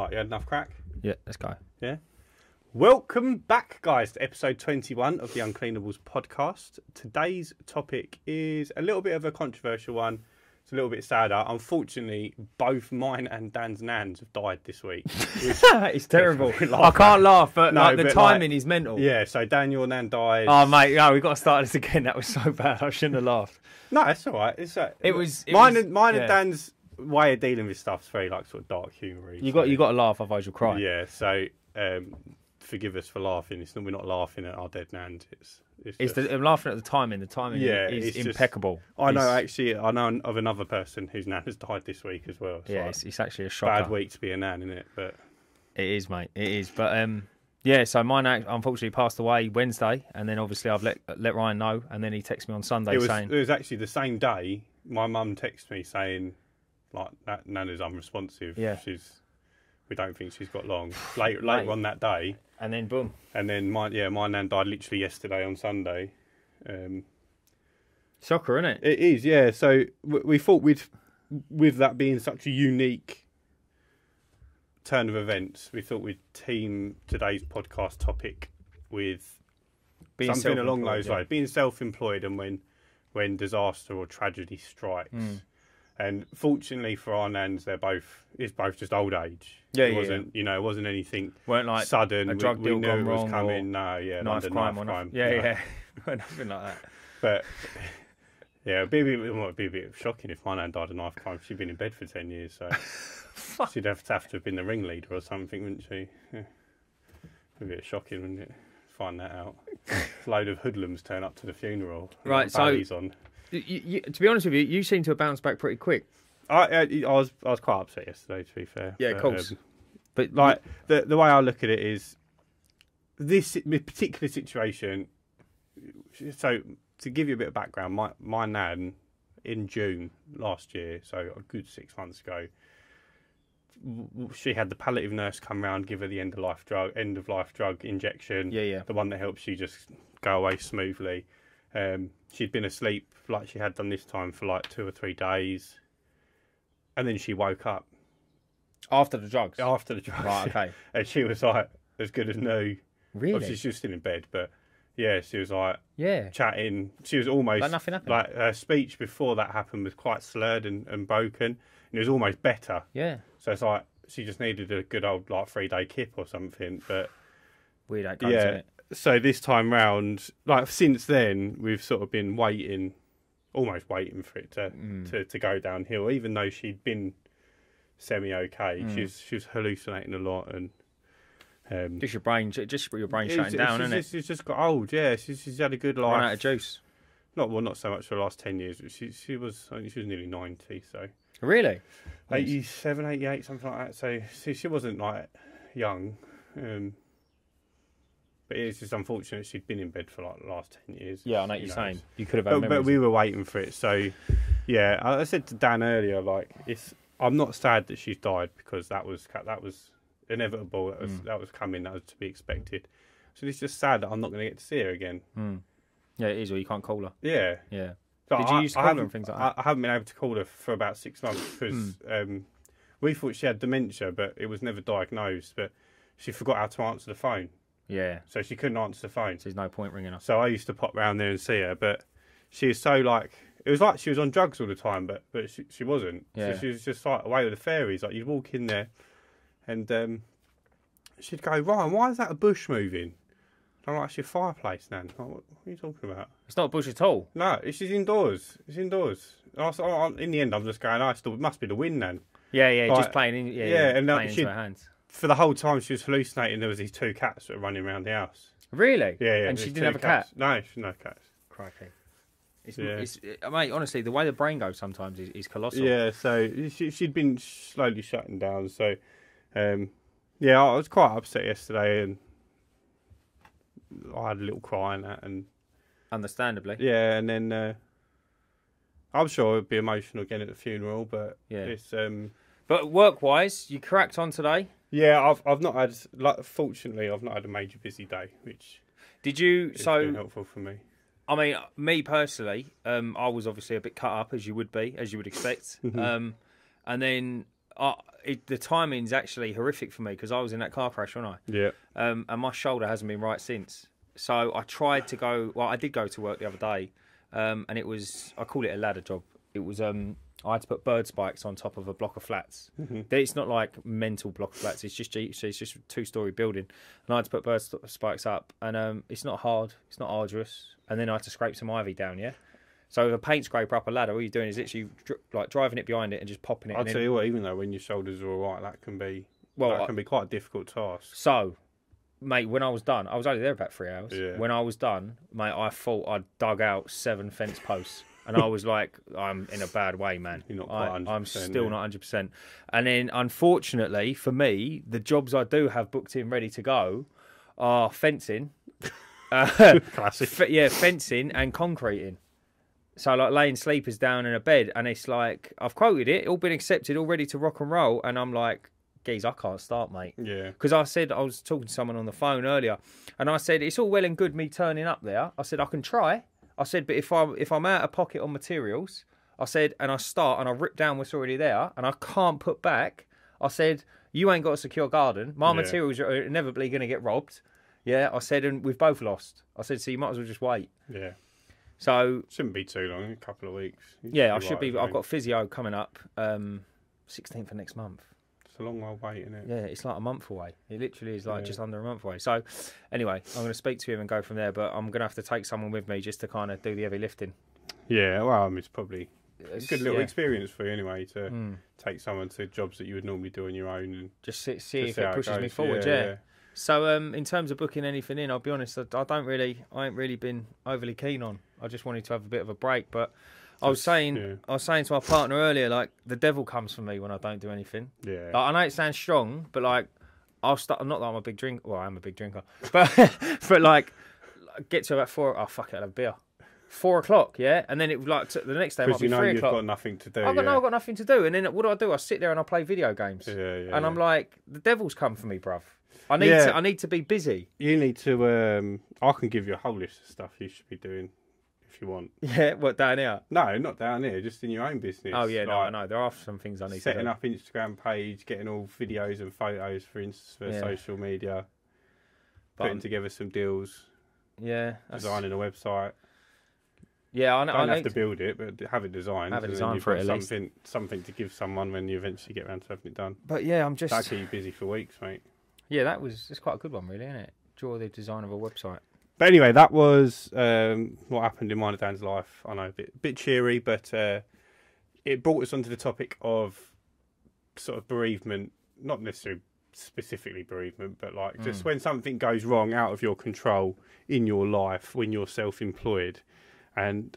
Right, you had enough crack? Yeah, let's go. Yeah. Welcome back, guys, to episode 21 of the Uncleanables podcast. Today's topic is a little bit of a controversial one. It's a little bit sadder. Unfortunately, both mine and Dan's nans have died this week. it's terrible. I can't laugh, but No, like, the but, timing like, is mental. yeah, so Dan, your nan died. Oh mate, no, we've got to start this again. That was so bad. I shouldn't have laughed. no, it's all right. It's, uh, It was- it mine, was- and, mine yeah. and Dan's way of dealing with stuff's very like sort of dark humour. You got you got to laugh, otherwise you'll cry. Yeah, so um, forgive us for laughing. It's not, we're not laughing at our dead nans. It's, it's, It's just- the, I'm laughing at the timing. The timing Yeah, is it's just- impeccable. I know, It's- actually, I know of another person whose nan has died this week as well. It's Yeah, like it's, it's actually a shocker. bad week to be a nan, isn't it? But It is, mate. It is. But um, yeah. So mine unfortunately passed away Wednesday, and then obviously I've let let Ryan know, and then he texted me on Sunday it was saying, it was actually the same day. My mum texted me saying, like, that nan is unresponsive. Yeah. she's. We don't think she's got long. Later, Mate. on that day, and then boom. and then my yeah, my nan died literally yesterday on Sunday. Um, Shocker, isn't it? It is, yeah. So w- we thought we'd, with that being such a unique turn of events, we thought we'd team today's podcast topic with Being something along self-employed, those yeah. lines, being self-employed and when when disaster or tragedy strikes. Mm. And fortunately for our nans, they're both it's both just old age. Yeah, it yeah, wasn't you know it wasn't anything Weren't like sudden. a drug we, deal knew gone it was wrong coming. No, yeah, knife London crime knife crime. Yeah, no. yeah. nothing like that. But yeah, it'd be, a bit- it might be a bit shocking if my nan died of knife crime. She'd been in bed for ten years, so she'd have to have to have been the ringleader or something, wouldn't she? Yeah. It'd be a bit shocking, wouldn't it? Find that out. a load of hoodlums turn up to the funeral. Right, so- on. You, you, to be honest with you, you seem to have bounced back pretty quick. I, I, I was I was quite upset yesterday, to be fair. Yeah, of but, course. um, But like the the way I look at it is this particular situation. So to give you a bit of background, my my nan in June last year, so a good six months ago, she had the palliative nurse come round, give her the end of life drug, end of life drug injection, yeah, yeah. the one that helps you just go away smoothly. Um, she'd been asleep like she had done this time for like two or three days, and then she woke up After the drugs. after the drugs. Right. Okay. and she was like as good as new. Really? Obviously, she was still in bed, but yeah, she was like yeah. chatting. She was almost Like nothing happened. like her speech before that happened was quite slurred and, and broken, and it was almost better. Yeah. So it's like she just needed a good old like three day kip or something. But it goes, yeah? So this time round, like since then, we've sort of been waiting, almost waiting for it to Mm. to, to go downhill. Even though she'd been semi okay, Mm. she was she was hallucinating a lot and. Um, Just your brain, just your brain shutting down, isn't it? she's just got old, yeah. She's, she's had a good Run out of juice. Not well, not so much for the last ten years. She she was I think she was nearly ninety, so Really? 87, 88, something like that. So she, she wasn't like young, um, but it's just unfortunate she'd been in bed for like the last ten years. Yeah, I know what you're knows? saying. You could have had But, but we were waiting for it, so yeah. I, said to Dan earlier, like it's. I'm not sad that she's died because that was that was inevitable. That was Mm. that was coming. That was to be expected. So it's just sad that I'm not going to get to see her again. Mm. Yeah, it is, or you can't call her. Yeah. Yeah. So Did you I, used to I call her haven't- and things like I, I haven't been able to call her for about six months because Hmm. um, we thought she had dementia, but it was never diagnosed. But she forgot how to answer the phone, Yeah. so she couldn't answer the phone. So there's no point ringing us. So I used to pop round there and see her, but she was so like it was like she was on drugs all the time, but but she, she wasn't. Yeah. So she was just like away with the fairies. Like you'd walk in there, and um, she'd go, Ryan, why is that a bush moving? I'm like, it's your fireplace, Nan. Like, what, what are you talking about? It's not a bush at all. No, it's just indoors. It's indoors. And I I- in the end, I'm just going, oh, it must be the wind, Nan. Yeah, yeah, Like- just playing in. Yeah, yeah, yeah, and, uh, playing into her hands. For the whole time she was hallucinating, there was these two cats that were running around the house. Really? Yeah, yeah. And she didn't have a cats. cat. No, she no cats. Crikey. It's, Yeah. it's, mate, honestly, the way the brain goes sometimes is, is colossal. Yeah, so she, she'd been slowly shutting down. So, um, yeah, I was quite upset yesterday, and I had a little cry and that, and Understandably. yeah, and then uh, I'm sure it'd be emotional again at the funeral, but Yeah. it's um, But work wise, you cracked on today. Yeah, I've I've not had like fortunately I've not had a major busy day, which Did you? has So been helpful for me. I mean, me personally, um, I was obviously a bit cut up, as you would be, as you would expect. Mhm. um, and then I, it, the timing's actually horrific for me because I was in that car crash, wasn't I? Yeah. um, and my shoulder hasn't been right since. So I tried to go. Well, I did go to work the other day, um, and it was I call it a ladder job. It was um, I had to put bird spikes on top of a block of flats. It's not like mental block of flats. It's just it's just two story building, and I had to put bird spikes up. And um, it's not hard. It's not arduous. And then I had to scrape some ivy down. Yeah. So with a paint scraper up a ladder, all you're doing is literally dr- like driving it behind it and just popping it. I'll tell then, you what, even though when your shoulders are all right, that can be well, that I- can be quite a difficult task. So, mate, when I was done, I was only there about three hours. Yeah. When I was done, mate, I thought I'd dug out seven fence posts. And I was like, I'm in a bad way, man. You're not I, quite I'm 100%, still yeah. not 100%. And then, unfortunately, for me, the jobs I do have booked in ready to go are fencing. uh, Classic. F- yeah, fencing and concreting. So like laying sleepers down in a bed, and it's like I've quoted it, all been accepted, all ready to rock and roll, and I'm like, geez, I can't start, mate. Yeah. Because I said I was talking to someone on the phone earlier, and I said it's all well and good me turning up there. I said I can try. I said, but if I if I'm out of pocket on materials, I said, and I start and I rip down what's already there, and I can't put back. I said, you ain't got a secure garden. My Yeah. materials are inevitably going to get robbed. Yeah, I said, and we've both lost. I said, so you might as well just wait. Yeah. So Shouldn't be too long. A couple of weeks. You yeah, I right, should be. I I've got physio coming up, um, 16th of next month. It's a long old wait, isn't it? Yeah, it's like a month away. It literally is like Yeah. just under a month away. So, anyway, I'm going to speak to him and go from there. But I'm going to have to take someone with me just to kind of do the heavy lifting. Yeah. Well, I mean, it's probably a good little yeah. experience for you anyway to Mm. take someone to jobs that you would normally do on your own and Just see, see just if how it pushes me goes. forward. Yeah. So, um, in terms of booking anything in, I'll be honest. I, I don't really, I ain't really been overly keen on. I just wanted to have a bit of a break. But I was saying, yeah. I was saying to my partner earlier, like the devil comes for me when I don't do anything. Yeah. Like, I know it sounds strong, but like I'll start. Not that I'm a big drinker. Well, I am a big drinker, but but like get to about four. Oh fuck it, I'll have a beer. Four o'clock, yeah, and then it like the next day might Because be you know three you've o'clock. got nothing to do. I've got yeah. no, I've got nothing to do, and then what do I do? I sit there and I play video games, Yeah, yeah, and I'm like, the devil's come for me, bruv. I need to, I need to be busy. You need to. Um, I can give you a whole list of stuff you should be doing if you want. Yeah, what down here? No, not down here, just in your own business. Oh yeah, no, I know there are some things I need Setting up Instagram page, getting all videos and photos for instance for Yeah. social media, But putting I'm- together some deals, yeah, designing a website. yeah, I know. Don't I have to build it, but have it designed. Have it designed for it at least. something, something to give someone when you eventually get around to having it done. But yeah, I'm just That'll keep you busy for weeks, mate. yeah. That was it's quite a good one, really, isn't it? Draw the design of a website. But anyway, that was um, what happened in and Dan's life. I know, a bit, bit cheery, but uh, it brought us onto the topic of sort of bereavement, not necessarily specifically bereavement, but like Mm. just when something goes wrong out of your control in your life, when you're self employed. And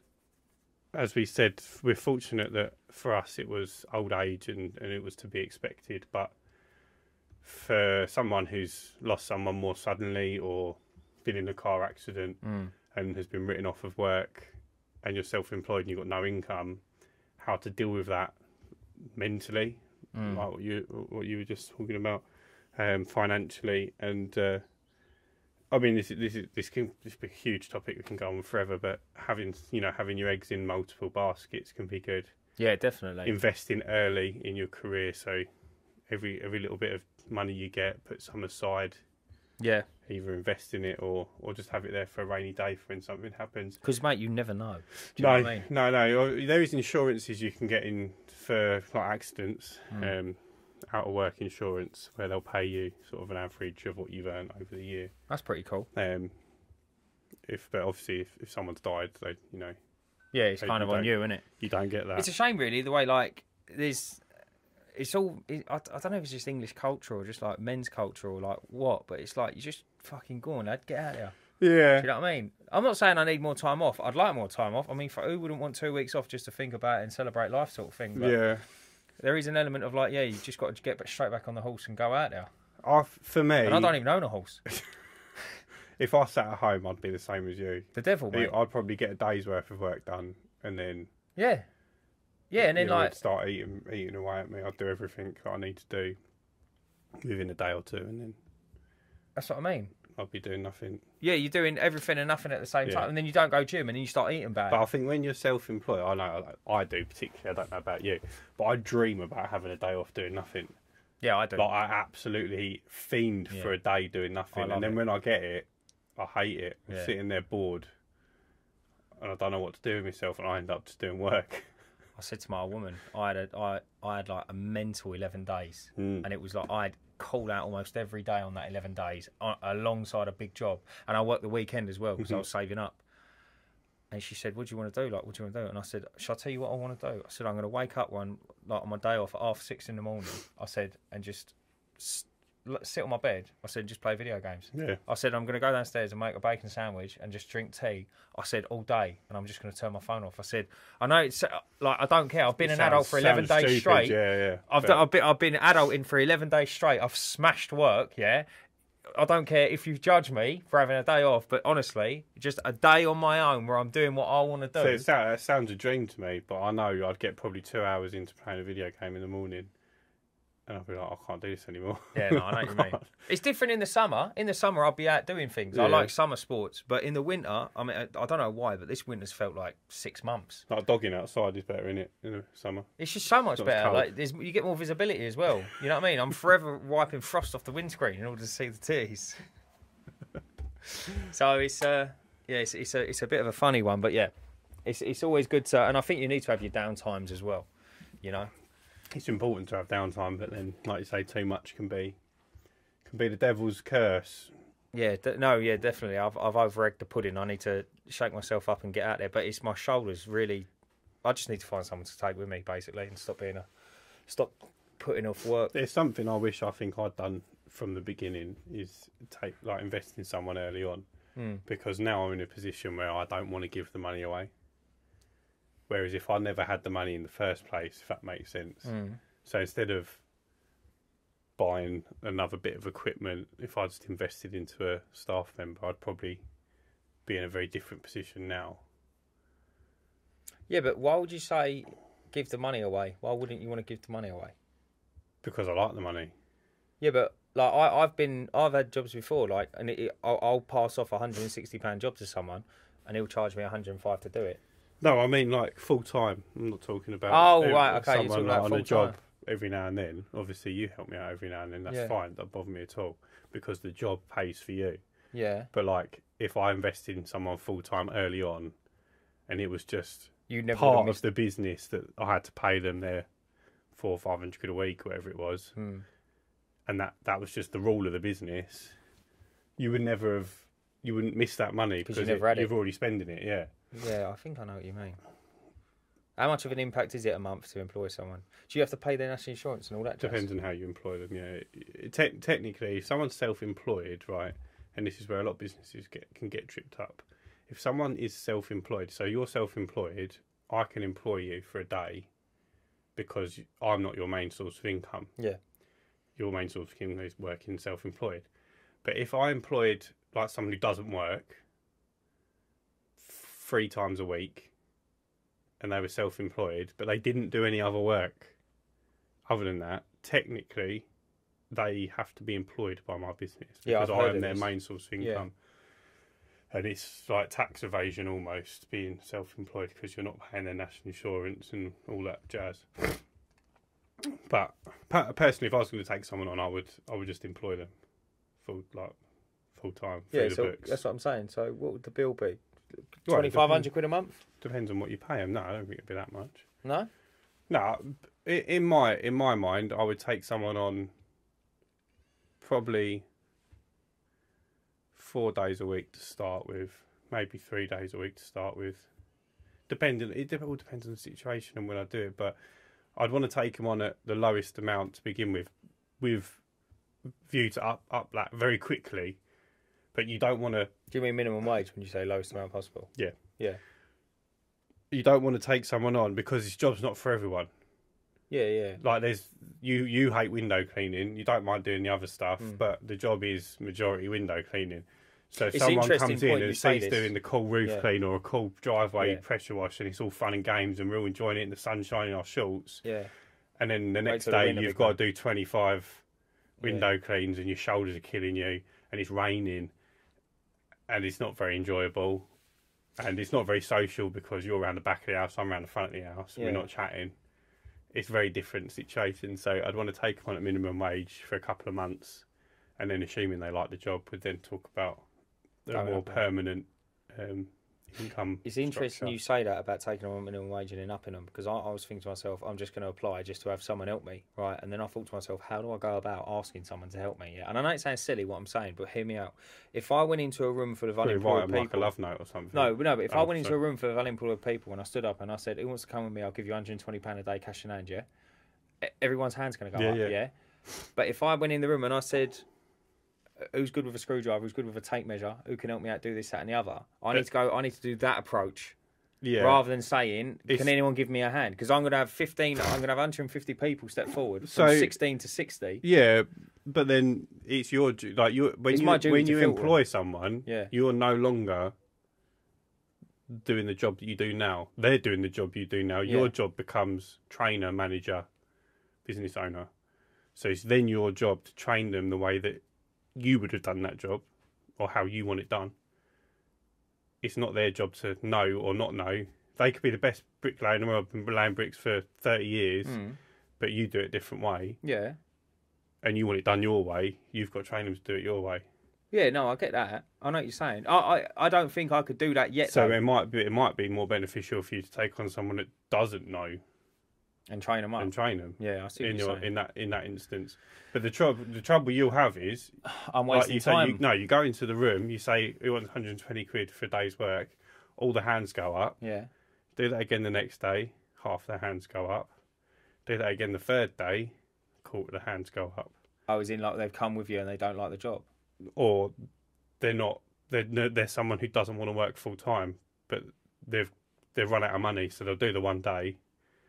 as we said, we're fortunate that for us it was old age and, and it was to be expected. But for someone who's lost someone more suddenly or been in a car accident Mm. and has been written off of work and you're self-employed and you've got no income, how to deal with that mentally, Mm. like what you what you were just talking about, um, financially, and uh, I mean this is this is this can this be a huge topic that can go on forever, but having you know having your eggs in multiple baskets can be good. Yeah, definitely. Investing early in your career, so every every little bit of money you get, put some aside yeah, either invest in it or or just have it there for a rainy day for when something happens. because mate, you never know. Do you no, know what I mean? no, no. There is insurances you can get in for like accidents, Mm. um, out of work insurance, where they'll pay you sort of an average of what you've earned over the year. That's pretty cool. Um, if but obviously if, if someone's died, they you know Yeah, it's kind of on you, isn't it? you don't get that. It's a shame, really, the way like there's. It's all. It, I, I don't know if it's just English culture or just like men's culture or like what, but it's like you just fucking go on, lad, get out of here. yeah, Do you know what I mean? I'm not saying I need more time off. I'd like more time off. I mean, for who wouldn't want two weeks off just to think about it and celebrate life, sort of thing. But yeah. there is an element of like, yeah, you just got to get straight back on the horse and go out there. I, for me, And I don't even own a horse. if I sat at home, I'd be the same as you. The devil, mate. I'd probably get a day's worth of work done, and then Yeah, yeah, and then you know, like start eating eating away at me. I'd do everything that I need to do within a day or two, and then that's what I mean. I'd be doing nothing. Yeah, you're doing everything and nothing at the same Yeah. time, and then you don't go gym, and then you start eating bad. But I think when you're self-employed, I know I do particularly. I don't know about you, but I dream about having a day off doing nothing. yeah, I do. Like I absolutely fiend Yeah. for a day doing nothing, and then it. when I get it, I hate it. I'm Yeah. sitting there bored, and I don't know what to do with myself, and I end up just doing work. I said to my woman, I had a, I, I had like a mental eleven days, Mm. and it was like I'd call out almost every day on that eleven days uh, alongside a big job, and I worked the weekend as well because I was saving up. And she said, "What do you want to do? Like, what do you want to do?" And I said, "Shall I tell you what I want to do?" I said, "I'm going to wake up one like on my day off at half six in the morning." I said, and just s- l- sit on my bed. I said, just play video games. Yeah, I said I'm going to go downstairs and make a bacon sandwich and just drink tea. I said all day, and I'm just going to turn my phone off. I said I know it's uh, like I don't care. I've been an Sounds- adult for 11 days stupid, straight. Yeah, yeah. I've done, I've been I've been adulting for 11 days straight. I've smashed work. Yeah. I don't care if you judge me for having a day off, but honestly, just a day on my own where I'm doing what I want to do. So it that sounds a dream to me, but I know I'd get probably two hours into playing a video game in the morning, and I'll be like, I can't do this anymore. Yeah, no, I know what you mean. It's different in the summer. In the summer, I'll be out doing things. I like summer sports, but in the winter, I mean, I I don't know why, but this winter's felt like six months. like dogging outside is better in it in the summer. It's just so much better. Like, there's, you get more visibility as well. You know what I mean? I'm forever wiping frost off the windscreen in order to see the tees. so it's uh, yeah, it's, it's a it's a bit of a funny one, but yeah, it's it's always good to, and I think you need to have your down times as well. You know, It's important to have downtime, but then, like you say, too much can be can be the devil's curse. Yeah, d- no, yeah, definitely. I've I've over egged the pudding. I need to shake myself up and get out there. But it's my shoulders really. I just need to find someone to take with me, basically, and stop being a stop putting off work. There's something I wish I think I'd done from the beginning is take like invest in someone early on, Mm. because now I'm in a position where I don't want to give the money away. Whereas if I never had the money in the first place, if that makes sense, Mm. so instead of buying another bit of equipment, if I just invested into a staff member, I'd probably be in a very different position now. Yeah, but why would you say give the money away? Why wouldn't you want to give the money away? Because I like the money. Yeah, but like I, I've been, I've had jobs before, like, and it, it, I'll, I'll pass off a hundred and sixty pound job to someone, and he'll charge me a hundred and five to do it. No, I mean like full time. I'm not talking about. Oh, ev- right, okay, Someone like on a job every now and then. Obviously, you help me out every now and then. That's Yeah. fine. That doesn't bother me at all because the job pays for you. Yeah, But like, if I invested in someone full time early on, and it was just you never part would of the business that I had to pay them their four or five hundred quid a week, whatever it was, Hmm. and that that was just the rule of the business. You would never have. You wouldn't miss that money 'Cause you because it. you've already spending it. Yeah. Yeah, I think I know what you mean. How much of an impact is it a month to employ someone? Do you have to pay their national insurance and all that? jazz? Depends on how you employ them. Yeah, te- technically, if someone's self-employed, right, and this is where a lot of businesses get can get tripped up. If someone is self-employed, so you're self-employed, I can employ you for a day because I'm not your main source of income. Yeah. Your main source of income is working self-employed. But if I employed like someone who doesn't work three times a week, and they were self-employed, but they didn't do any other work other than that, technically, they have to be employed by my business Yeah, because I've I'm their this. main source of Yeah. income. And it's like tax evasion almost being self-employed because you're not paying their national insurance and all that jazz. But personally, if I was going to take someone on, I would I would just employ them full like full time Yeah, so books. that's what I'm saying. So what would the bill be? Twenty five hundred quid a month? Depends on what you pay them. No, I don't think it'd be that much. No. No, in my in my mind, I would take someone on probably four days a week to start with, maybe three days a week to start with. Depending, it all depends on the situation and when I do it. But I'd want to take them on at the lowest amount to begin with, with view to up up that very quickly. But you don't want to Do you mean minimum wage when you say lowest amount possible? Yeah. Yeah. you don't want to take someone on because this job's not for everyone. Yeah, yeah. like there's you you hate window cleaning you don't mind doing the other stuff Mm. but the job is majority window cleaning so if It's someone comes in and sees doing the cool roof Yeah. clean or a cool driveway Yeah. pressure wash and it's all fun and games and we're all enjoying it in the sunshine in our shorts Yeah. and then the next day you've got to do 25 Yeah. window cleans and your shoulders are killing you and it's raining and it's not very enjoyable, and it's not very social because you're around the back of the house, I'm around the front of the house, Yeah. we're not chatting. It's very different situation. So I'd want to take them on at minimum wage for a couple of months, and then assuming they like the job, would then talk about the Oh, more okay. permanent um, income. It's interesting structure. you say that about taking on minimum wage and then upping them because I, I was thinking to myself, I'm just going to apply just to have someone help me, right? And then I thought to myself, how do I go about asking someone to help me? Yeah, and I know it sounds silly what I'm saying, but hear me out. If I went into a room full of Probably unemployed 'em like a people, love note or something. no, no, but if I Oh, went into a room full of unemployed people and I stood up and I said, "Who wants to come with me? I'll give you 120 pound a day cash in hand." Yeah, everyone's hands going to go Yeah, up. yeah. Yeah. but if I went in the room and I said, "Who's good with a screwdriver? Who's good with a tape measure? Who can help me out do this, that, and the other?" I need to go. I need to do that approach yeah, rather than saying, It's- "Can anyone give me a hand?" Because I'm going to have 15. I'm going to have 150 people step forward So- from 16 to 60. Yeah, but then it's your like you when It's you when you employ someone, Yeah. you're no longer doing the job that you do now. They're doing the job you do now. Your Yeah. job becomes trainer, manager, business owner. So it's then your job to train them the way that you would have done that job or how you want it done. It's not their job to know or not know. They could be the best bricklayer in the world, been laying bricks for 30 years, Mm. but you do it a different way Yeah. and you want it done your way, you've got to train them to do it your way. Yeah. No, I get that. I know what you're saying. I I, I don't think I could do that yet. So though, it might be it might be more beneficial for you to take on someone that doesn't know and train them up. and train them Yeah, I see what in you're your saying. in that in that instance. But the trouble the trouble you'll have is I'm like wasting you say time. you, no, you go into the room, you say you want 120 quid for a day's work, all the hands go up. Yeah. Do that again the next day, half the hands go up. Do that again the third day, quarter of the hands go up. Oh, I was in like they've come with you and they don't like the job. Or they're not they're no- they're someone who doesn't want to work full time, but they've they've run out of money, so they'll do the one day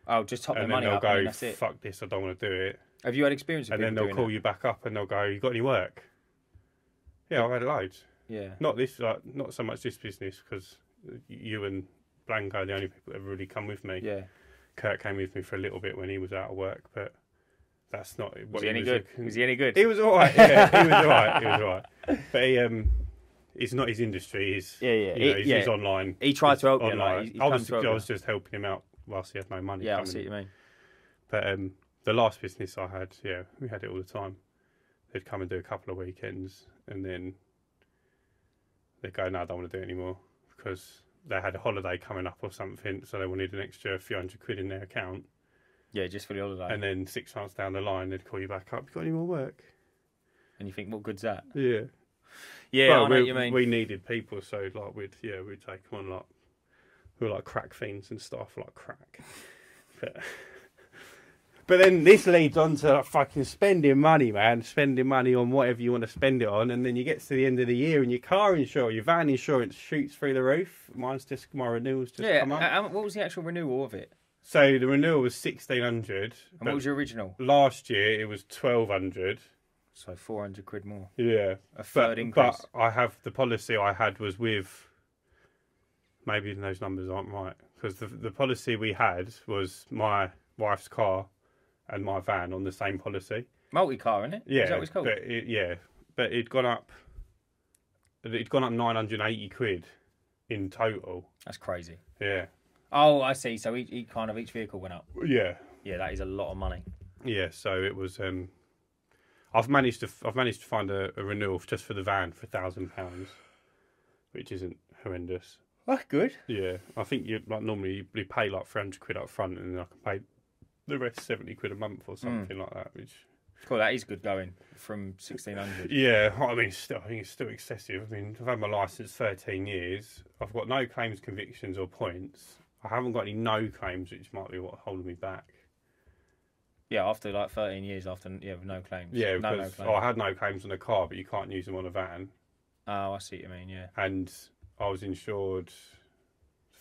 Oh, just top and then money they'll up and go, that's it. "Fuck this, I don't want to do it." Have you had experience with And then they'll call you back up and they'll go, "You got any work?" Yeah, I've had loads. Yeah. Not this, like, not so much this business because you and Blanco are the only people that have really come with me. Yeah. Kurt came with me for a little bit when he was out of work, but that's not what Was he any was good? looking- Was he any good? He was all right. Yeah, he was all right. He was all right. But he, um, it's not his industry. He's Yeah, yeah. You know, He- he's, yeah. he's online. He tried to help you. online. Like, he, he I was, I was just helping him out whilst he had no money. Yeah, I coming see what you mean. But um, the last business I had, yeah, we had it all the time. They'd come and do a couple of weekends, and then they'd go, "No, I don't want to do it anymore," because they had a holiday coming up or something, so they wanted an extra few hundred quid in their account. Yeah, just for the holiday. And then six months down the line, they'd call you back up. You got any more work? And you think, what good's that? Yeah, Yeah, Well, I know we, what you mean. we needed people, so like we'd yeah we'd take them on like we were like crack fiends and stuff like crack. But, but then this leads on to like, fucking spending money, man. Spending money on whatever you want to spend it on, and then you get to the end of the year and your car insurance, your van insurance shoots through the roof. Mine's just my renewals just yeah, come up. uh, what was the actual renewal of it? so the renewal was sixteen hundred. And what was your original? Last year it was twelve hundred. So 400 quid more. Yeah, A third but, increase. But I have the policy I had was with. Maybe those numbers aren't right because the the policy we had was my wife's car and my van on the same policy. Multi car, isn't it? Yeah, Is that what it's called? but it, yeah, but it'd gone up. It'd gone up nine hundred eighty quid in total. That's crazy. Yeah, Oh, I see. So each, each kind of each vehicle went up. yeah, Yeah, that is a lot of money. yeah. So it was. um I've managed to I've managed to find a, a renewal just for the van for a thousand pounds, which isn't horrendous. That's good. Yeah, I think you like normally you pay like three hundred quid up front, and then I can pay the rest seventy quid a month or hmm. something like that. Which Cool, that is good going from 1600. yeah, I mean, still, I think it's still excessive. I mean, I've had my license thirteen years. I've got no claims, convictions, or points. I haven't got any no claims, which might be what holding me back. Yeah, after like 13 years, after yeah, with no claims. Yeah, no, no because claims. oh, I had no claims on a car, but you can't use them on a van. Oh, I see what you mean. Yeah. and I was insured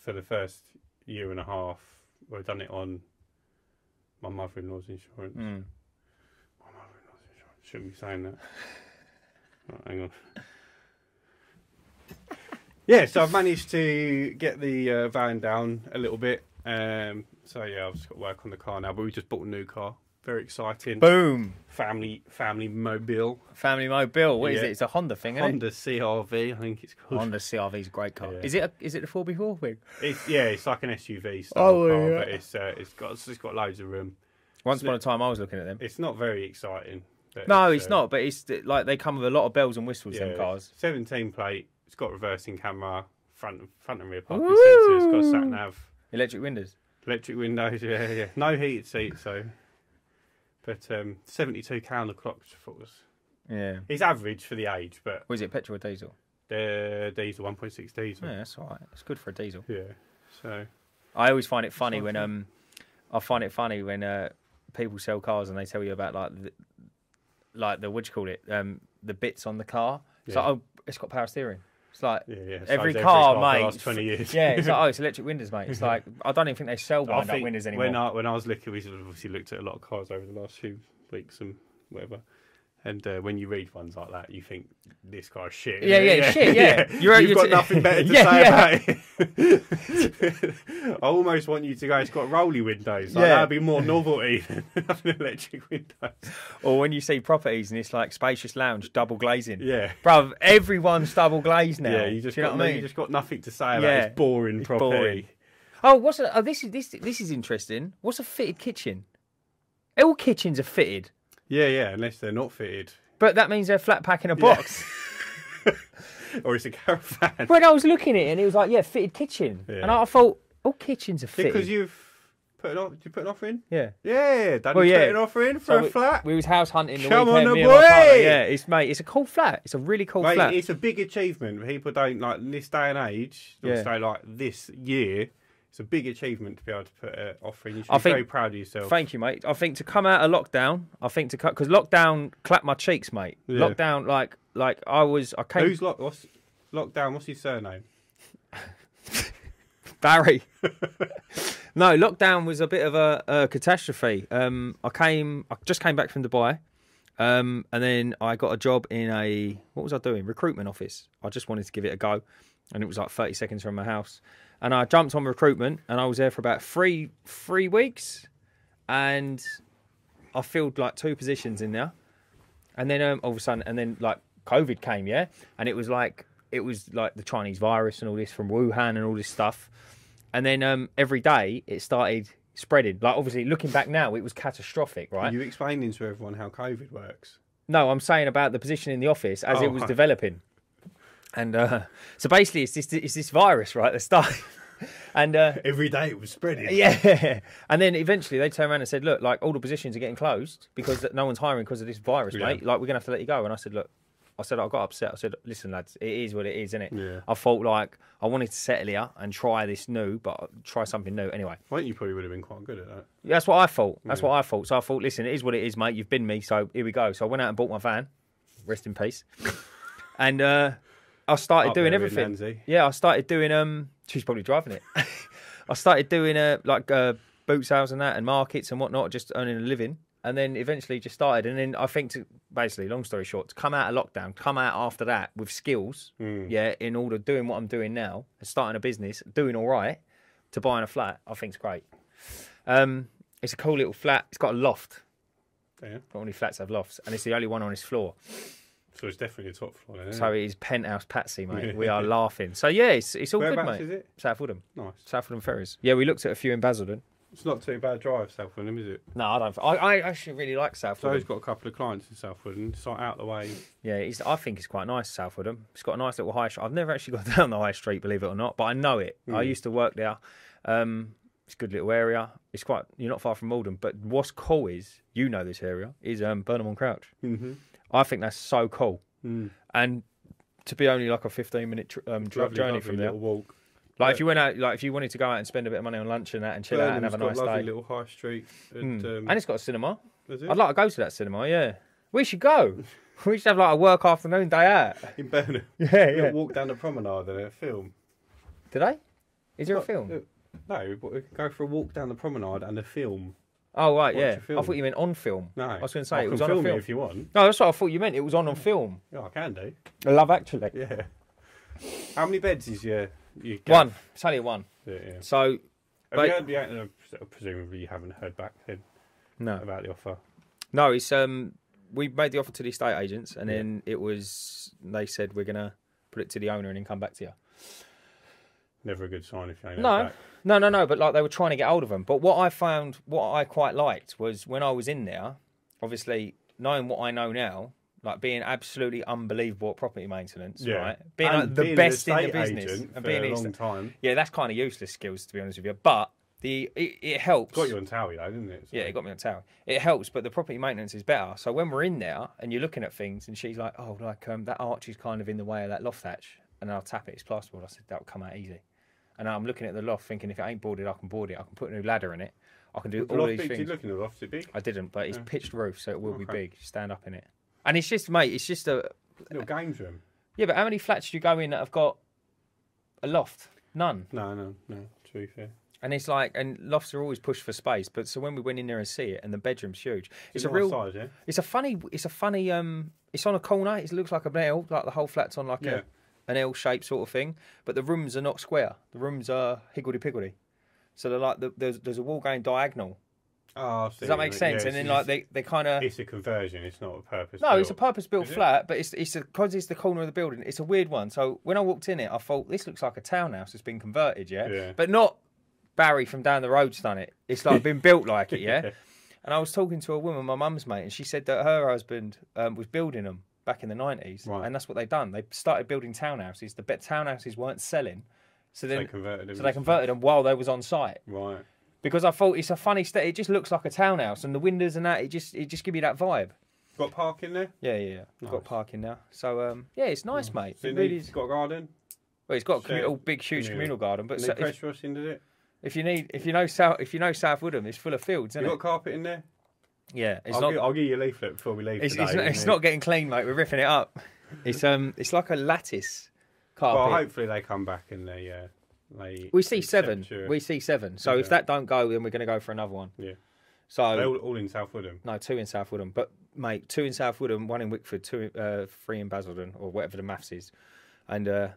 for the first year and a half. Well, I done it on my mother-in-law's insurance. Mm. My mother-in-law's insurance. Shouldn't be saying that. Right, hang on. yeah, so I've managed to get the uh, van down a little bit. Um, so yeah, I've just got to work on the car now. But we just bought a new car, very exciting. Boom. Family family mobile. Family Mobile. What is Yeah. it? It's a Honda thing, isn't Honda CRV, I think it's called. Honda CRV is a great car. Yeah. Is it? A, is it the four before thing? It's yeah, it's like an SUV style Oh, car, yeah. but it's uh, it's got it's got loads of room. Once upon a time, I was looking at them. It's not very exciting. No, it's uh, not. But it's like they come with a lot of bells and whistles. Them cars. Seventeen plate. It's got reversing camera, front front and rear parking sensors. It's got sat nav, Electric windows. electric windows. Yeah, yeah. No heated seats, so. But um, seventy-two k on the clock. thought was Yeah. it's average for the age, but Was it petrol or diesel? the diesel one point six diesel. Yeah, that's all right. It's good for a diesel. Yeah. So I always find it funny when um, I find it funny when uh, people sell cars and they tell you about like the, like the what do you call it um the bits on the car. It's Yeah. like oh, it's got power steering. It's like yeah, yeah. Every car, for mate. The last twenty years. yeah, it's like oh, it's electric windows, mate. It's like I don't even think they sell wind up windows anymore. when I when I was looking, we obviously looked at a lot of cars over the last few weeks and whatever. And uh, when you read ones like that, you think this car's shit. Yeah, yeah, shit, yeah. You're- You've got t- nothing better to Yeah, say about it. I almost want you to go. It's got rolly windows. Like, Yeah. that'd be more novelty than having electric windows. or when you see properties and it's like spacious lounge, double glazing. Yeah. Bruv, everyone's double glazed now. Yeah, you just Do you know got what I mean? you just got nothing to say about Yeah. It's boring It's property. boring. Oh, what's a, oh, this is this this is interesting. What's a fitted kitchen? All kitchens are fitted, Yeah, yeah, unless they're not fitted. but that means they're flat pack in a box. Or it's a caravan. when I was looking at it, and it was like, yeah, fitted kitchen, Yeah. and I thought all kitchens are fitted. Because you've put an, off- did you put an offer in? yeah. Yeah, Daddy Well, yeah. put an offer in for So a we, flat. We was house hunting the Come weekend. on, the boy! Yeah, it's mate. It's a cool flat. It's a really cool Mate, flat. it's a big achievement. People don't like in this day and age. They'll Yeah. say like this year. It's a big achievement to be able to put an offer in. You should I be think- very proud of yourself. Thank you, mate. I think to come out of lockdown, I think to cut because lockdown clapped my cheeks, mate. Yeah. Lockdown, like, like I was, I came Who's lock? What's lockdown? What's his surname? Barry. no, lockdown was a bit of a, a catastrophe. Um, I came, I just came back from Dubai, um, and then I got a job in a what was I doing? Recruitment office. I just wanted to give it a go, and it was like thirty seconds from my house. And I jumped on recruitment, and I was there for about three three weeks, and I filled like two positions in there, and then um, all of a sudden, and then like COVID came, yeah, and it was like it was like the Chinese virus and all this from Wuhan and all this stuff, and then um, every day it started spreading. Like obviously, looking back now, it was catastrophic, right? Are you explaining to everyone how COVID works? No, I'm saying about the position in the office as Oh, it was right. developing. And uh, so basically, it's this it's this virus, right? The start, and uh, Every day it was spreading. yeah, and then eventually they turned around and said, "Look, like all the positions are getting closed because no one's hiring because of this virus, Yeah. mate. Like we're gonna have to let you go." And I said, "Look." I said I got upset. I said, "Listen, lads, it is what it is, isn't it?" Yeah. I felt like I wanted to settle here and try this new, but try something new anyway. I think you probably would have been quite good at that. Yeah, that's what I thought. That's Yeah. what I thought. So I thought, listen, it is what it is, mate. You've been me, so here we go. So I went out and bought my van. Rest in peace. and uh, I started Up doing everything. Yeah, I started doing. Um, she's probably driving it. I started doing uh, like uh, boot sales and that, and markets and whatnot, just earning a living. And then eventually just started. And then I think to basically, long story short, to come out of lockdown, come out after that with skills, Mm. yeah, in order doing what I'm doing now, and starting a business, doing all right, to buying a flat, I think it's great. Um, it's a cool little flat. It's got a loft. Yeah. Not only flats have lofts, and it's the only one on its floor. So it's definitely a top isn't So is penthouse Patsy, mate. We are laughing. So yeah, it's it's all good, mate. is it? South Woodham, Nice. South Woodham Ferrers. Yeah, we looked at a few in Basildon. It's not too bad a drive, South Woodham, is it? No, I don't. I, I actually really like South Joe's Woodham. got a couple of clients in South Woodham. It's like out the way. Yeah, it's, I think it's quite nice, South Woodham. It's got a nice little high street. I've never actually got down the high street, believe it or not, but I know it. I Mm. used to work there. Um, it's a good little area. It's quite. You're not far from Maldon, but what's cool is you know this area is um, Burnham on Crouch. Mm-hmm. I think that's so cool, Mm. and to be only like a 15 minute tr- um, Lovely, journey lovely from there. little walk. Like if you went out, like if you wanted to go out and spend a bit of money on lunch and that, and chill out and have a nice lovely day. little high street. And, Mm. um, and it's got a cinema. I'd like to go to that cinema. Yeah, we should go. we should have like a work afternoon day out. in Burnham. Yeah, Little Walk down the promenade and a film. Did I? Is there a film? Uh, No, but we could go for a walk down the promenade and a film. Oh right, yeah. I thought you meant on film. No, I was going to say I it was on film film. if you want. No, that's what I thought you meant. It was on on film. Yeah, I can do. I love actually. Yeah. How many beds is your, your? One. It's only one. Yeah, yeah. So Have But- you heard, yeah, uh, presumably you haven't heard back then. No, about the offer? no. It's um, we made the offer to the estate agents, and then it was they said we're gonna put it to the owner and then come back to you. Never a good sign if you ain't No, back. no, no, no. But like they were trying to get hold of them. But what I found, what I quite liked was when I was in there. Obviously, knowing what I know now, like being absolutely unbelievable at property maintenance, Yeah. right? Being like, the being best in the business and being a long estate- time. yeah, that's kind of useless skills to be honest with you. But the it, it helps. Got you on Towie though, didn't it? So- Yeah, it got me on Towie. It helps, but the property maintenance is better. So when we're in there and you're looking at things, and she's like, "Oh, like um, that arch is kind of in the way of that loft hatch," and I'll tap it. It's plasterboard. I said that'll come out easy. And I'm looking at the loft, thinking if it ain't boarded, I can board it. I can put a new ladder in it. I can do The all loft these big, things. Did you look in the loft? Is it big? I didn't, but it's Yeah. pitched roof, so it will be Okay. big. Stand up in it, and it's just, mate. It's just a Little games room. yeah. But how many flats do you go in that have got a loft? None. No, no, no. To be fair, And it's like, and lofts are always pushed for space. But so when we went in there and see it, and the bedroom's huge, it's a nice real. size, yeah. It's a funny. It's a funny. Um, it's on a corner. It looks like a nail, like the whole flat's on like Yeah. a an L shaped sort of thing. But the rooms are not square. The rooms are higgledy piggledy. So they're like the, there's there's a wall going diagonal. Oh, I see Does that make sense? Yeah, and then like they they kind of It's a conversion. It's not a purpose. no, it's a built. purpose built it? flat, but it's it's because it's the corner of the building. It's a weird one. So when I walked in it, I thought this looks like a townhouse that's been converted, yeah, Yeah. but not Barry from down the road's done it. It's like been built like it, yeah. And I was talking to a woman, my mum's mate, and she said that her husband um, was building them back in the nineties, Right. and that's what they've done. They started building townhouses. The bet townhouses weren't selling, so They converted. it so they converted them while they was on site. Right. Because I thought it's a funny state. It just looks like a townhouse, and the windows and that it just it just give you that vibe. Got parking there. Yeah, yeah, yeah. We've got parking now, so um, yeah, it's nice, mate. So It really is. got a garden. Well, it's got a commu- oh, big, huge communal. communal garden. But so if, pressure washing, does it? if you need, if you know South, if you know South Woodham, it's full of fields, You isn't got it? carpet in there? Yeah, it's I'll, not. give, I'll give you a leaflet before we leave It's, today. it's, not, it's not getting clean, mate. We're ripping it up. It's um, it's like a lattice carpet. Well, hopefully they come back and they uh, they. we see seven. We see seven. So if that don't go, then we're going to go for another one. Yeah. So all, all in South Woodham. no, two in South Woodham, but mate, two in South Woodham, one in Wickford, two, uh, three in Basildon, or whatever the maths is, and uh,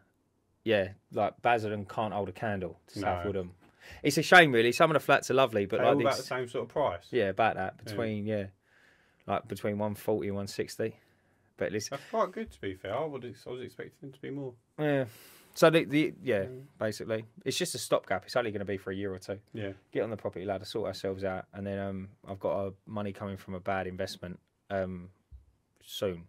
yeah, like Basildon can't hold a candle to South No. Woodham. It's a shame, really. Some of the flats are lovely, but They're like all about the same sort of price. yeah, about that between yeah, like between one forty and one sixty. But it's That's quite good to be fair. I would I was expecting it to be more. yeah. So the, the yeah, Mm. basically, it's just a stopgap. It's only going to be for a year or two. Yeah. Get on the property ladder, sort ourselves out, and then um, I've got uh, money coming from a bad investment um, soon.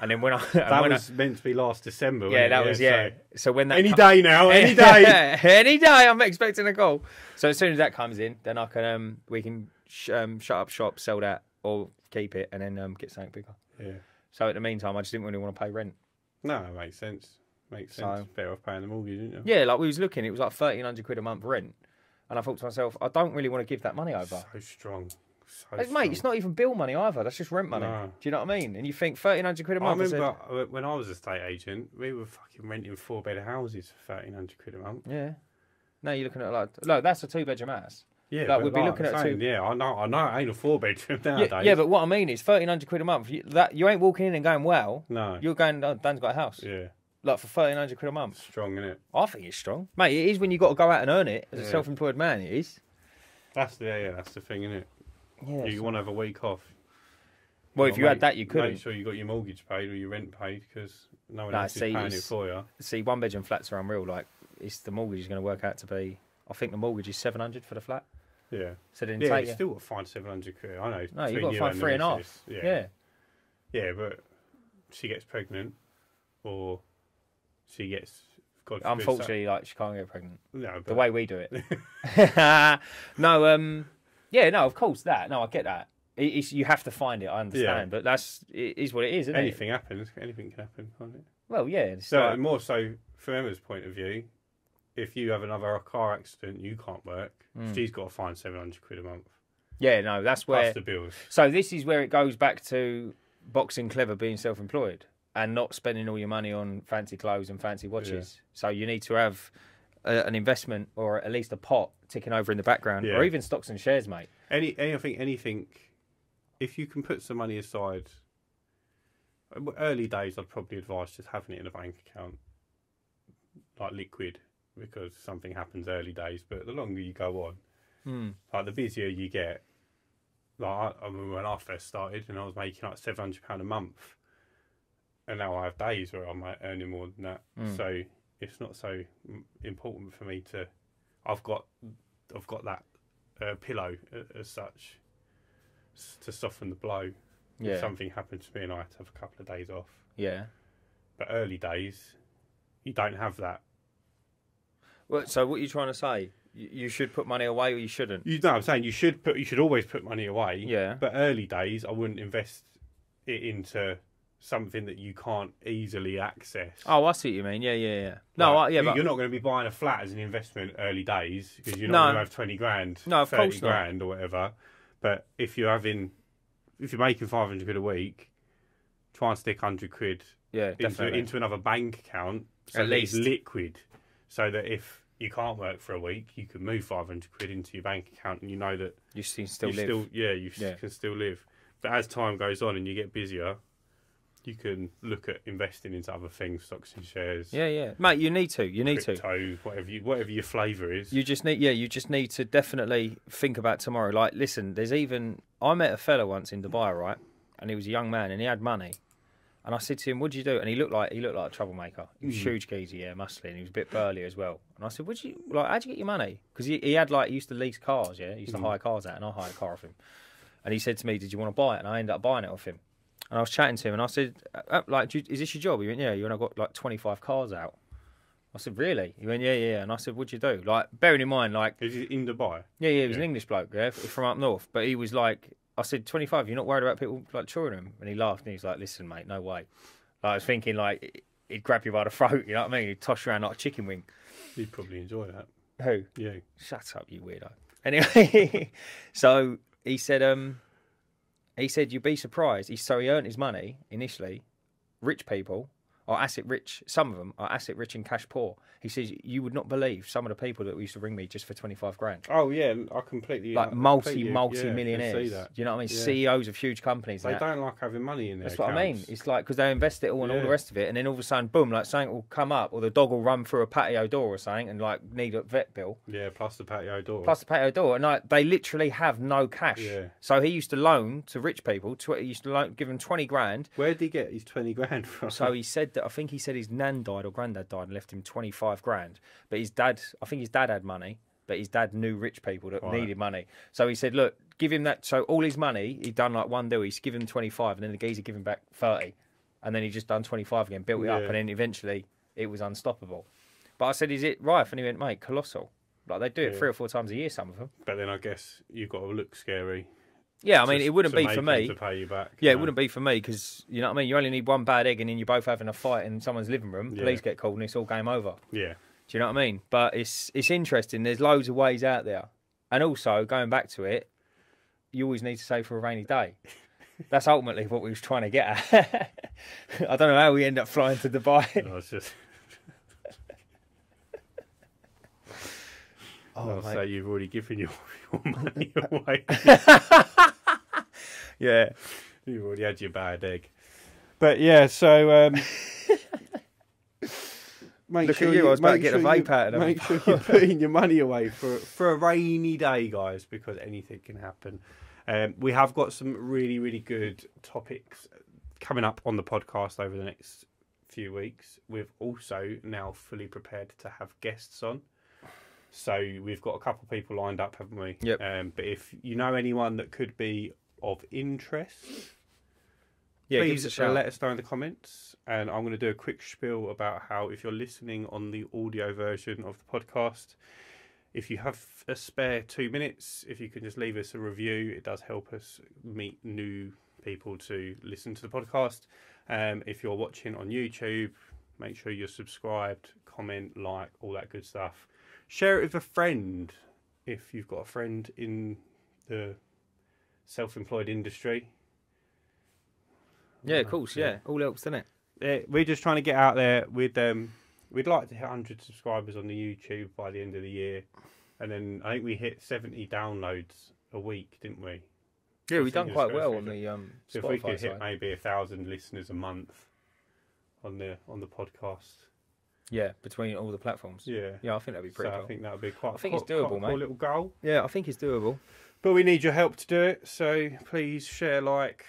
And then when I That when I- was meant to be last December. yeah, that it? was yeah. so- So when that Any co- day now, any day. any day, I'm expecting a call. So as soon as that comes in, then I can um, we can sh- um, shut up shop, sell that, or keep it, and then um, get something bigger. yeah. So at the meantime, I just didn't really want to pay rent. No, it makes sense. Makes So- sense. Better off paying the mortgage, didn't you? Yeah, like we was looking, it was like thirteen hundred quid a month rent, and I thought to myself, I don't really want to give that money over. So strong. So Hey, mate, it's not even bill money either. That's just rent money. No. Do you know what I mean? And you think thirteen hundred quid a month? I remember uh, when I was a state agent, we were fucking renting four bed houses for thirteen hundred quid a month. yeah. No, you're looking at like, look, that's a two bedroom house. Yeah, Like, we'd be looking at saying, two- Yeah, I know, I know, it ain't a four bedroom Yeah, nowadays. yeah, but what I mean is thirteen hundred quid a month. You, that you ain't walking in and going, well, no, you're going. Oh, Dan's got a house. yeah, Like for thirteen hundred quid a month. strong in it. I think it's strong, mate. It is when you got to go out and earn it as a self-employed man. It is. That's the yeah, yeah, that's the thing, isn't it? Yeah. you want to have a week off. well, if you Make- had that, you couldn't. sure you got your mortgage paid or your rent paid because no one Nah, else is see, paying it for you. See, one bedroom flats are unreal. Like, it's the mortgage is going to work out to be. I think the mortgage is seven hundred for the flat. Yeah, So then yeah. take You you. still got to find seven hundred quid. I know. No, you've got to find three and a half. Yeah. Yeah, yeah, but she gets pregnant or she gets. God Unfortunately, like she can't get pregnant. no, but The way we do it. no, um, yeah, no, of course that. No, I get that. It, it's, you have to find it. I understand, but that's it is what it is, isn't anything happens, anything can happen, can't it? it? Well, yeah. So like- more so from Emma's point of view, if you have another car accident, you can't work. Mm. She's got to find seven hundred quid a month yeah, no, that's plus where. the bills. So this is where it goes back to boxing clever, being self-employed, and not spending all your money on fancy clothes and fancy watches. So you need to have a, an investment or at least a pot ticking over in the background, Yeah. or even stocks and shares, mate. Any, any, I think anything. If you can put some money aside, early days, I'd probably advise just having it in a bank account, like liquid, because something happens early days. But the longer you go on, Hmm. like the busier you get, like I, I remember when I first started, and I was making like seven hundred pound a month, and now I have days where I'm like, earning more than that. Mm. So it's not so mm, important for me to. I've got, I've got that uh, pillow as such to soften the blow. Yeah. If something happened to me and I had to have a couple of days off. Yeah. But early days, you don't have that. Well, so what are you trying to say? You, should put money away or you shouldn't? You know, I'm saying you should put, you should always put money away. Yeah. But early days, I wouldn't invest it into something that you can't easily access. Oh, I see what you mean. Yeah, yeah, yeah. No, Like, I, yeah, you- but you're not going to be buying a flat as an investment early days because you're No. not going to have twenty grand, No, of 30 course not. grand or whatever. But if you're having, if you're making five hundred quid a week, try and stick hundred quid yeah, into into another bank account so At least. liquid, so that if you can't work for a week, you can move five hundred quid into your bank account, and you know that you still, still you live. still yeah you Yeah. can still live. But as time goes on and you get busier, you can look at investing into other things, stocks and shares, Yeah, yeah, mate. You need to. You need to. crypto, whatever you whatever your flavour is. You just need, yeah, you just need to definitely think about tomorrow. Like, listen, there's even I met a fella once in Dubai, right? And he was a young man, and he had money. And I said to him, "What'd you do?" And he looked like he looked like a troublemaker. He was hmm. huge, geezy, yeah, muscly, and he was a bit burly as well. And I said, "What'd you like? How'd you get your money?" Because he, he had like he used to lease cars, yeah, he used to hmm. hire cars out, and I hired a car off him. And he said to me, "Did you want to buy it?" And I ended up buying it off him. And I was chatting to him, and I said, uh, uh, "Like, do you, is this your job?" He went, "Yeah." You and I got like twenty five cars out. I said, "Really?" He went, "Yeah, yeah." And I said, "What'd you do?" Like, bearing in mind, like. Is it in Dubai? Yeah, yeah, he was an English bloke, yeah, from up north. But he was like, I said, 25, you're not worried about people like touring him? And he laughed and he was like, listen, mate, no way. Like, I was thinking, like, he'd grab you by the throat, you know what I mean? He'd toss you around like a chicken wing. You'd probably enjoy that. Who? Yeah. Shut up, you weirdo. Anyway, so he said, um, he said, you'd be surprised. He, so he earned his money initially. Rich people are asset rich. Some of them are asset rich and cash poor. He says, you would not believe some of the people that used to ring me just for 25 grand. Oh yeah, I completely like I multi completely, multi yeah, millionaires. see that. Do you know what I mean? Yeah. CEOs of huge companies. They don't like having money in there. That's what I mean. It's like because they invest it all and all the rest of it, and then all of a sudden, boom, like something will come up, or the dog will run through a patio door or something, and like need a vet bill. yeah, plus the patio door. Plus the patio door, and like they literally have no cash. Yeah. So he used to loan to rich people. Tw- he used to loan, give them twenty grand. Where did he get his twenty grand from? So he said that I think he said his nan died or granddad died and left him twenty five grand. But his dad, I think his dad had money, but his dad knew rich people that Right. needed money. So he said, look, give him that. So all his money, he'd done like one deal. He's given him twenty five, and then the geezer give him back thirty, and then he just done twenty five again, built it up, and then eventually it was unstoppable. But I said, is it rife? And he went, mate, colossal. Like they do it Yeah. three or four times a year, some of them. but then I guess you've got to look scary. Yeah, I mean, to- it wouldn't be for me. to pay you back. Yeah, it wouldn't be for me because you know what I mean. You only need one bad egg, and then you're both having a fight in someone's living room. Yeah. Police get called, and it's all game over. Yeah, Do you know what I mean? But it's it's interesting. There's loads of ways out there, and also going back to it, you always need to save for a rainy day. That's ultimately what we was trying to get at. I don't know how we end up flying to Dubai. I was just. Oh, I'll say you've already given your, your money away. yeah, You've already had your bad egg. But yeah, so um, make Look at sure you, I was about to get a sure vape you- out of them. Make sure you're putting your money away for for a rainy day, guys, because anything can happen. Um, we have got some really really good topics coming up on the podcast over the next few weeks. We've also now fully prepared to have guests on. So we've got a couple of people lined up, haven't we? Yep. Um, but if you know anyone that could be of interest, yeah. us please uh, let us know in the comments. And I'm going to do a quick spiel about how, if you're listening on the audio version of the podcast, if you have a spare two minutes, if you can just leave us a review, it does help us meet new people to listen to the podcast. Um, if you're watching on YouTube, make sure you're subscribed, comment, like, all that good stuff. Share it with a friend if you've got a friend in the self-employed industry. Yeah, of course. Yeah, all helps, doesn't it? Yeah, we're just trying to get out there with um we'd like to hit 100 subscribers on the YouTube by the end of the year and then I think we hit 70 downloads a week didn't we Yeah, we've done quite well on the um, so if we Spotify could hit side. maybe a thousand listeners a month on the on the podcast Yeah, between all the platforms. yeah Yeah, I think that'd be pretty so cool. I think that would be quite I think it's doable, quite a mate. cool little goal Yeah, I think it's doable. But we need your help to do it, so please share, like,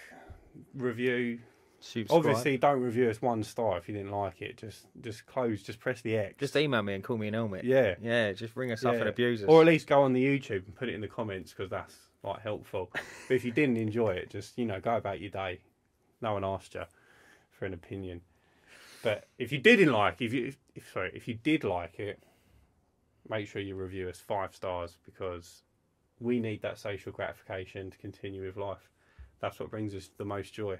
review. Subscribe. Obviously, don't review us one star if you didn't like it. Just, just close. Just press the X. just email me and call me an helmet. yeah, Yeah, just ring us up and abuse us. or at least go on the YouTube and put it in the comments because that's like helpful. but if you didn't enjoy it, just you know go about your day. No one asked you for an opinion. But if you didn't like, if you if, if sorry, if you did like it, make sure you review us five stars because we need that social gratification to continue with life. That's what brings us the most joy.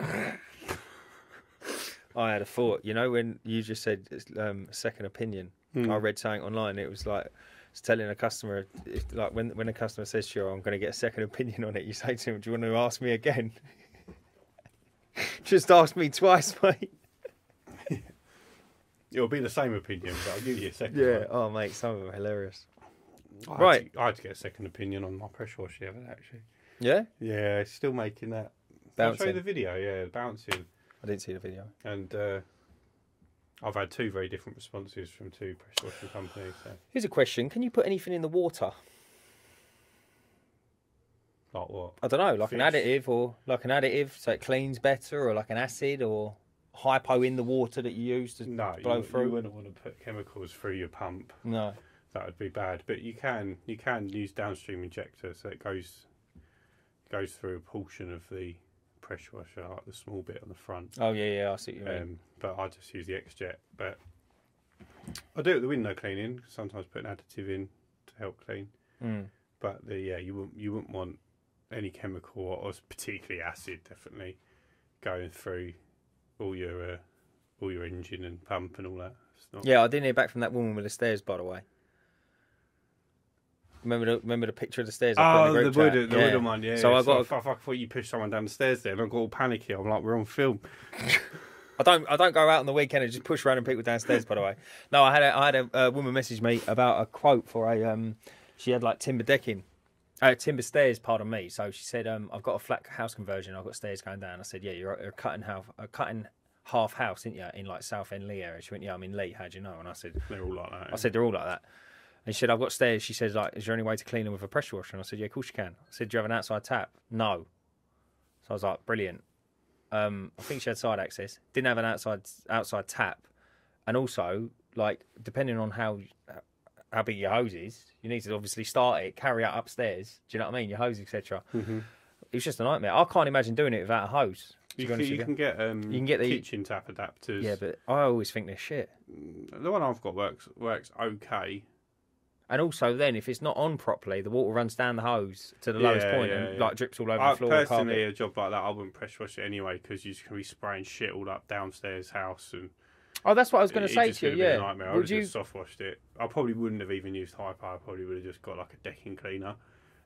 I had a thought. You know, when you just said um, second opinion, Hmm. I read something online. It was like it's telling a customer, if, like when when a customer says to you, "I'm going to get a second opinion on it," you say to him, "Do you want to ask me again?" just ask me twice, mate. It'll be the same opinion, but I'll give you a second. Yeah. one. Oh, mate, some of them are hilarious. I had Right. to- I had to get a second opinion on my pressure washer the other actually. Yeah. Yeah, it's still making that. Bouncing. I'll show you the video. Yeah, bouncing, I didn't see the video. and uh, I've had two very different responses from two pressure washing companies. So, Here's a question: Can you put anything in the water? Like what? I don't know, like an additive or like an additive so it cleans better, or like an acid or hypo in the water that you use to No, blow you, through. you wouldn't want to put chemicals through your pump. No. That would be bad. But you can you can use downstream injector, so it goes goes through a portion of the pressure washer, like the small bit on the front. Oh yeah, yeah. I see what you mean. Um, but I just use the X-Jet. But I do it with the window cleaning. Sometimes put an additive in to help clean. Mm. But the, yeah, you wouldn't you wouldn't want any chemical or, particularly acid definitely going through all your uh, all your engine and pump and all that. Not, Yeah, I didn't hear back from that woman with the stairs, by the way. Remember the remember the picture of the stairs? I Oh, the, the, wooden, the Yeah. wooden one, yeah. So yeah. I got. So I, I thought you pushed someone down the stairs there, and I got all panicky. I'm like, we're on film. I don't. I don't go out on the weekend and just push random people downstairs. by the way, no. I had a. I had a, uh woman message me about a quote for a. Um, she had like timber decking, uh, timber stairs. Pardon me. So she said, um, "I've got a flat house conversion. I've got stairs going down." I said, "Yeah, you're, you're cutting half, a cutting half house, didn't you, in like South End Leigh area?" She went, "Yeah, I'm in Leigh. How do you know?" And I said, They're all like that. I said they're all like that. And she said, I've got stairs. She said, like, is there any way to clean them with a pressure washer? And I said, yeah, of course you can. I said, do you have an outside tap? No. So I was like, brilliant. Um, I think she had side access. Didn't have an outside outside tap. And also, like, depending on how how big your hose is, you need to obviously start it, carry it upstairs. Do you know what I mean? Your hose, etc. hmm It was just a nightmare. I can't imagine doing it without a hose. You, can, you can get um, You can get the- kitchen tap adapters. Yeah, but I always think they're shit. the one I've got works works okay. And also, then if it's not on properly, the water runs down the hose to the lowest point yeah, and yeah. like drips all over I, the floor. personally, a job like that, I wouldn't pressure wash it anyway because you're just gonna be spraying shit all up downstairs house and. Oh, that's what I was going to say to you. gonna be a Yeah. nightmare. I Would would you? just soft washed it. I probably wouldn't have even used hypo. I probably would have just got like a decking cleaner,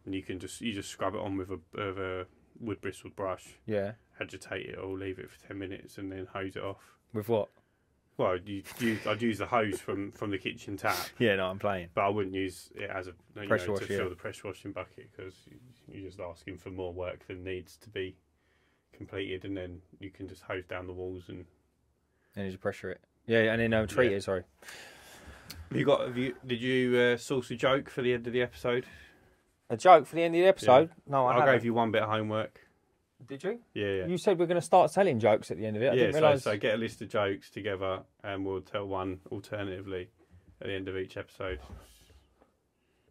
and you can just you just scrub it on with a, with a wood bristled brush, Yeah. agitate it or leave it for ten minutes, and then hose it off. With what? Well, you, you, I'd use the hose from, from the kitchen tap, Yeah, no, I'm playing. but I wouldn't use it as a you Pressure know, wash, to yeah. fill the pressure washing bucket because you're just asking for more work than needs to be completed, and then you can just hose down the walls and. And you pressure it. Yeah, and then um, treat Yeah. it. Sorry. Have you got? Have you? Did you uh, source a joke for the end of the episode? A joke for the end of the episode? No, I, I gave you one bit of homework. Did you? Yeah, yeah. You said we're going to start telling jokes at the end of it. I yeah, didn't so, realise. so get a list of jokes together and we'll tell one alternatively at the end of each episode.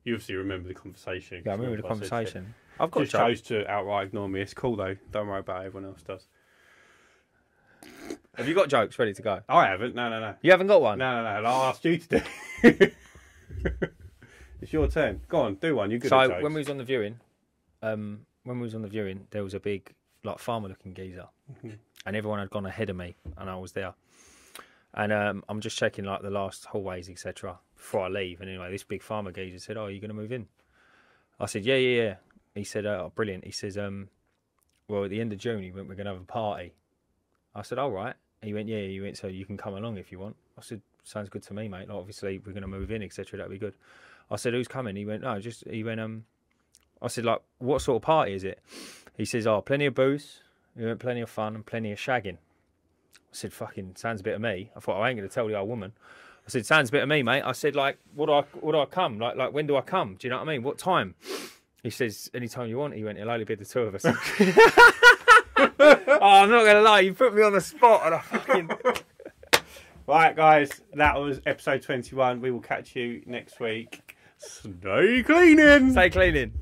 You obviously remember the conversation. yeah, I remember the I said to you. conversation. I've got Just chose to outright ignore me. It's cool though. Don't worry about it. Everyone else does. Have you got jokes ready to go? I haven't. No, no, no. You haven't got one. No, no, no. I'll ask you to do. it's your turn. Go on, do one. You're good so when we was on the viewing, um, when we was on the viewing, there was a big like farmer looking geezer, Mhm. and everyone had gone ahead of me, and I was there. And um, I'm just checking like the last hallways, etc. Before I leave. And anyway, this big farmer geezer said, "Oh, are you going to move in?" I said, "Yeah, yeah, yeah." He said, "Oh, brilliant." He says, um, "Well, at the end of June, he went, we're going to have a party." I said, "All right." He went, "Yeah." He went, "So you can come along if you want." I said, "Sounds good to me, mate. Like, obviously, we're going to move in, etc. That'd be good." I said, "Who's coming?" He went, "No, just." He went, "Um." I said, "Like, what sort of party is it?" He says, "Oh, plenty of booze, he went, plenty of fun, and plenty of shagging." I said, "Fucking sounds a bit of me." I thought I ain't going to tell the old woman. I said, sounds a bit of me, mate. I said, like, what do I, what do I come? Like, like, when do I come? Do you know what I mean? What time? He says, anytime you want. He went, it'll only be the two of us. oh, I'm not gonna lie, you put me on the spot, and I fucking. Right, guys, that was episode 21. We will catch you next week. Stay cleaning. Stay cleaning.